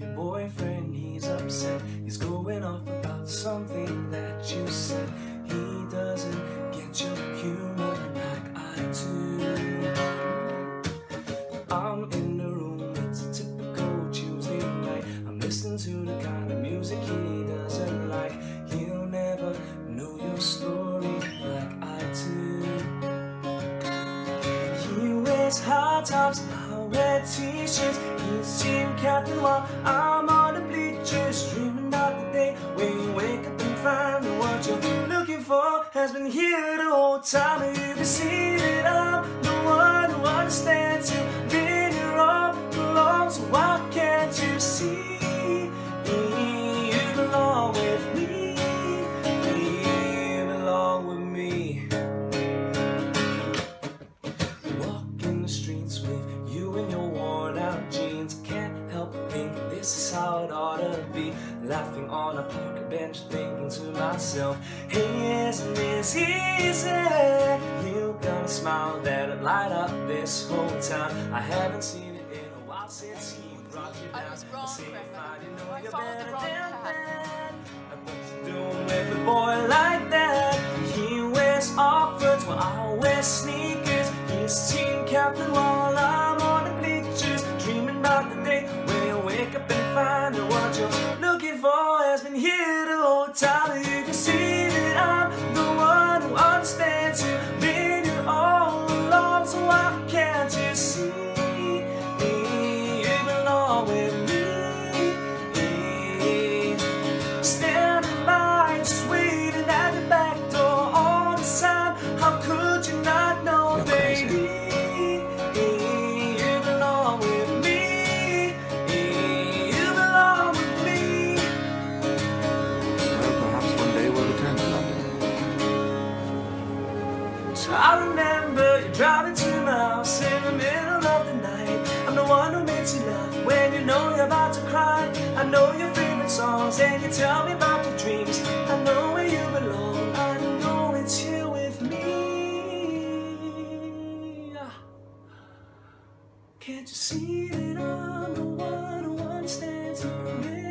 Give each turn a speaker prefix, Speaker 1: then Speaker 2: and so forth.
Speaker 1: your boyfriend, he's upset. He's going off about something that you said. He doesn't get your humor like I do. I'm in the room, it's a typical Tuesday night. I'm listening to the kind of music he doesn't like. He'll never know your story like I do. He wears high tops, Wear t-shirts. He's team captain while I'm on the bleachers, dreaming about the day when you wake up and find that what you're looking for has been here the whole time. And you can see that I'm the one who understands you. Been here all Laughing on a park bench, thinking to myself, Hey, isn't this easy? You got a smile that'll light up this whole town. I haven't seen it in a while since he brought you
Speaker 2: I was wrong,
Speaker 1: Say
Speaker 2: Trevor.
Speaker 1: fine, you know
Speaker 2: I
Speaker 1: you're
Speaker 2: followed the wrong
Speaker 1: than
Speaker 2: path.
Speaker 1: that. And what you doing with a boy like that? He wears Oxfords while I wear sneakers. He's team captain I remember you driving to my house in the middle of the night. I'm the one who makes you laugh when you know you're about to cry. I know your favorite songs and you tell me about your dreams. I know where you belong. I know it's here with me. Can't you see that I'm the one who understands you?